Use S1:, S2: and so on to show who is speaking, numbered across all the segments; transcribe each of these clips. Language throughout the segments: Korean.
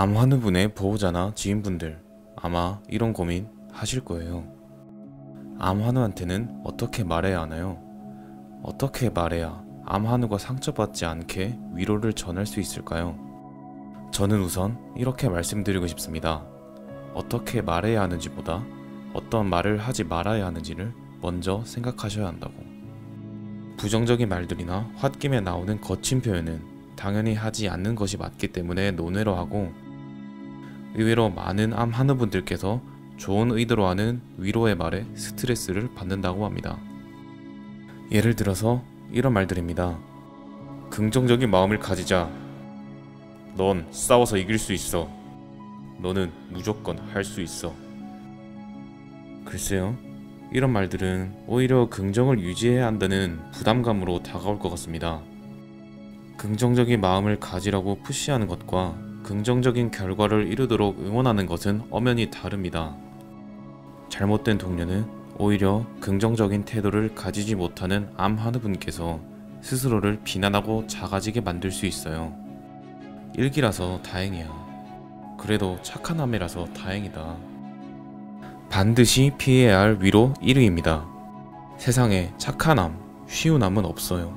S1: 암 환우분의 보호자나 지인분들 아마 이런 고민 하실 거예요. 암 환우한테는 어떻게 말해야 하나요? 어떻게 말해야 암 환우가 상처받지 않게 위로를 전할 수 있을까요? 저는 우선 이렇게 말씀드리고 싶습니다. 어떻게 말해야 하는지보다 어떤 말을 하지 말아야 하는지를 먼저 생각하셔야 한다고. 부정적인 말들이나 홧김에 나오는 거친 표현은 당연히 하지 않는 것이 맞기 때문에 논외로 하고 의외로 많은 암 환우분들께서 좋은 의도로 하는 위로의 말에 스트레스를 받는다고 합니다. 예를 들어서 이런 말들입니다. 긍정적인 마음을 가지자. 넌 싸워서 이길 수 있어. 너는 무조건 할 수 있어. 글쎄요. 이런 말들은 오히려 긍정을 유지해야 한다는 부담감으로 다가올 것 같습니다. 긍정적인 마음을 가지라고 푸시하는 것과 긍정적인 결과를 이루도록 응원하는 것은 엄연히 다릅니다. 잘못된 동료는 오히려 긍정적인 태도를 가지지 못하는 암 환우분께서 스스로를 비난하고 작아지게 만들 수 있어요. 일기라서 다행이야. 그래도 착한 암이라서 다행이다. 반드시 피해야 할 위로 1위입니다. 세상에 착한 암, 쉬운 암은 없어요.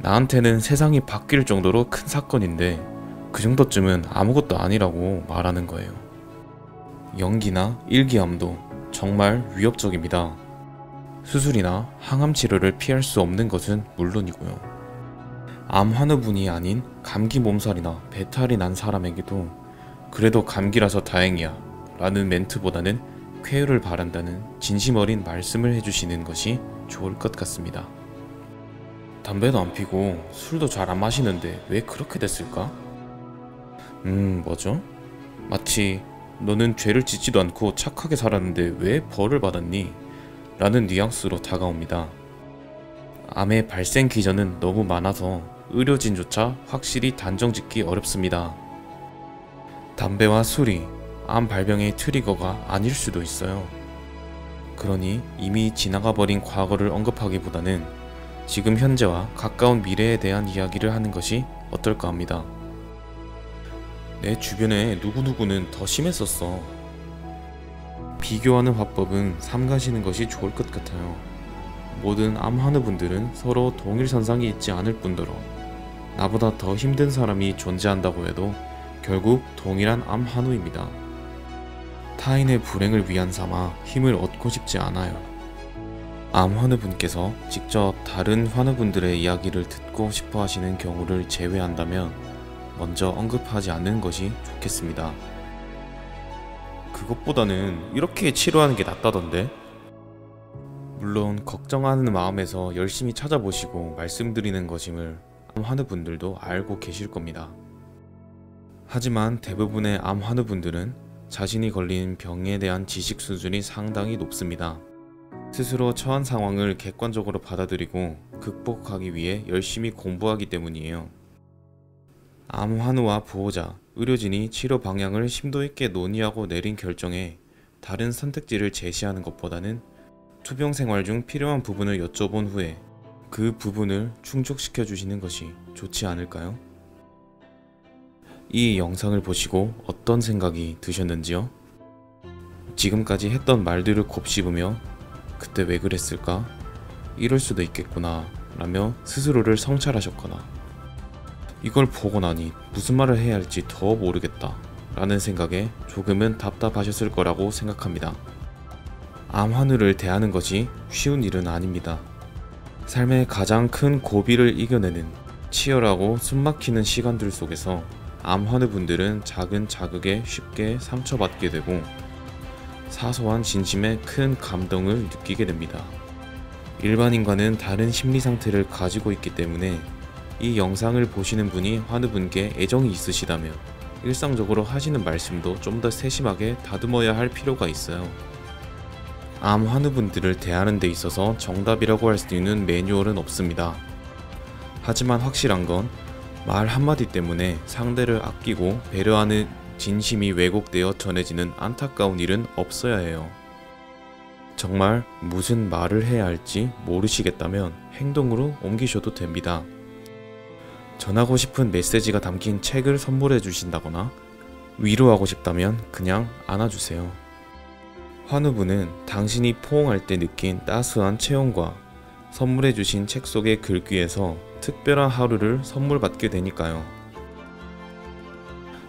S1: 나한테는 세상이 바뀔 정도로 큰 사건인데 그 정도쯤은 아무것도 아니라고 말하는 거예요. 연기나 일기암도 정말 위협적입니다. 수술이나 항암 치료를 피할 수 없는 것은 물론이고요. 암 환우분이 아닌 감기 몸살이나 배탈이 난 사람에게도 그래도 감기라서 다행이야 라는 멘트보다는 쾌유를 바란다는 진심 어린 말씀을 해주시는 것이 좋을 것 같습니다. 담배도 안 피고 술도 잘 안 마시는데 왜 그렇게 됐을까? 음, 뭐죠? 마치 너는 죄를 짓지도 않고 착하게 살았는데 왜 벌을 받았니? 라는 뉘앙스로 다가옵니다. 암의 발생 기전은 너무 많아서 의료진조차 확실히 단정 짓기 어렵습니다. 담배와 술이 암 발병의 트리거가 아닐 수도 있어요. 그러니 이미 지나가 버린 과거를 언급하기보다는 지금 현재와 가까운 미래에 대한 이야기를 하는 것이 어떨까 합니다. 내 주변에 누구누구는 더 심했었어. 비교하는 화법은 삼가시는 것이 좋을 것 같아요. 모든 암 환우 분들은 서로 동일 선상에 있지 않을 뿐더러 나보다 더 힘든 사람이 존재한다고 해도 결국 동일한 암 환우입니다. 타인의 불행을 위한 삼아 힘을 얻고 싶지 않아요. 암 환우 분께서 직접 다른 환우 분들의 이야기를 듣고 싶어 하시는 경우를 제외한다면 먼저 언급하지 않는 것이 좋겠습니다. 그것보다는 이렇게 치료하는 게 낫다던데? 물론 걱정하는 마음에서 열심히 찾아보시고 말씀드리는 것임을 암 환우 분들도 알고 계실 겁니다. 하지만 대부분의 암 환우분들은 자신이 걸린 병에 대한 지식 수준이 상당히 높습니다. 스스로 처한 상황을 객관적으로 받아들이고 극복하기 위해 열심히 공부하기 때문이에요. 암 환우와 보호자, 의료진이 치료 방향을 심도 있게 논의하고 내린 결정에 다른 선택지를 제시하는 것보다는 투병 생활 중 필요한 부분을 여쭤본 후에 그 부분을 충족시켜 주시는 것이 좋지 않을까요? 이 영상을 보시고 어떤 생각이 드셨는지요? 지금까지 했던 말들을 곱씹으며 그때 왜 그랬을까? 이럴 수도 있겠구나 라며 스스로를 성찰하셨거나 이걸 보고 나니 무슨 말을 해야 할지 더 모르겠다 라는 생각에 조금은 답답하셨을 거라고 생각합니다. 암 환우를 대하는 것이 쉬운 일은 아닙니다. 삶의 가장 큰 고비를 이겨내는 치열하고 숨막히는 시간들 속에서 암 환우 분들은 작은 자극에 쉽게 상처받게 되고 사소한 진심에 큰 감동을 느끼게 됩니다. 일반인과는 다른 심리 상태를 가지고 있기 때문에 이 영상을 보시는 분이 환우분께 애정이 있으시다면 일상적으로 하시는 말씀도 좀 더 세심하게 다듬어야 할 필요가 있어요. 암 환우분들을 대하는 데 있어서 정답이라고 할 수 있는 매뉴얼은 없습니다. 하지만 확실한 건 말 한마디 때문에 상대를 아끼고 배려하는 진심이 왜곡되어 전해지는 안타까운 일은 없어야 해요. 정말 무슨 말을 해야 할지 모르시겠다면 행동으로 옮기셔도 됩니다. 전하고 싶은 메시지가 담긴 책을 선물해 주신다거나 위로하고 싶다면 그냥 안아주세요. 환우분은 당신이 포옹할 때 느낀 따스한 체온과 선물해 주신 책 속의 글귀에서 특별한 하루를 선물 받게 되니까요.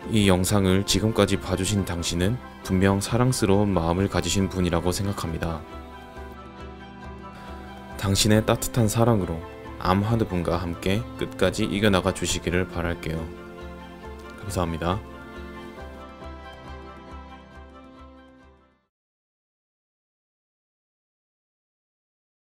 S1: 이 영상을 지금까지 봐주신 당신은 분명 사랑스러운 마음을 가지신 분이라고 생각합니다. 당신의 따뜻한 사랑으로 암 환우분과 함께 끝까지 이겨나가 주시기를 바랄게요. 감사합니다.